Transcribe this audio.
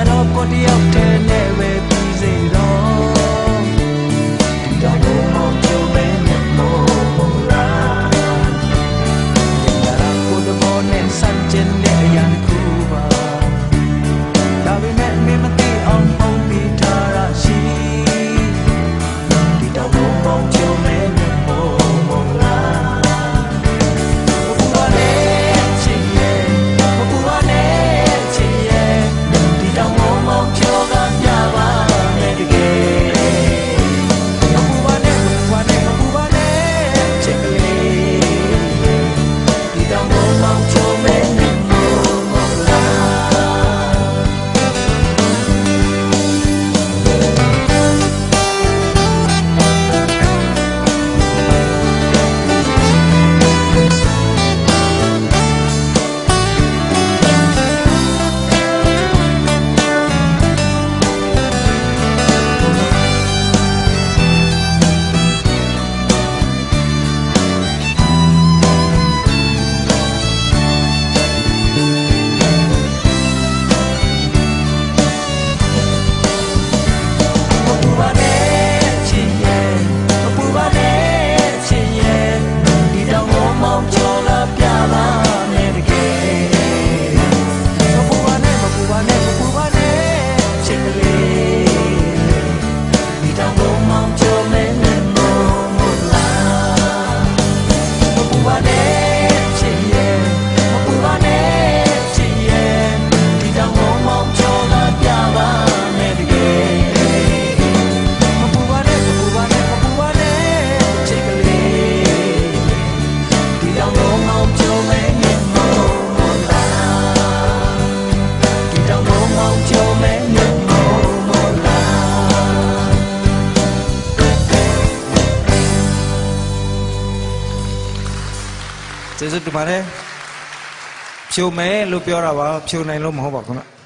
Set up on the octane ကျေးဇူးတင်ပါတယ်ဖြိုမယ်လို့ပြောတာပါဖြိုနိုင်လို့မဟုတ်ပါဘူးခင်ဗျ